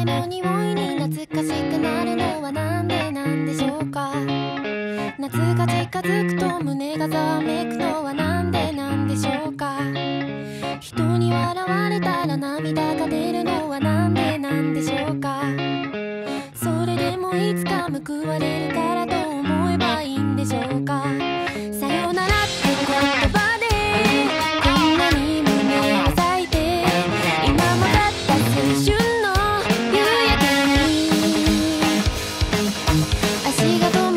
雨の匂いに懐かしくなるのはなんでなんでしょうか？夏が近づくと胸がざわめくのはなんでなんでしょうか？人に笑われたら涙が出るのはなんでなんでしょうか？それでもいつか報われるから私が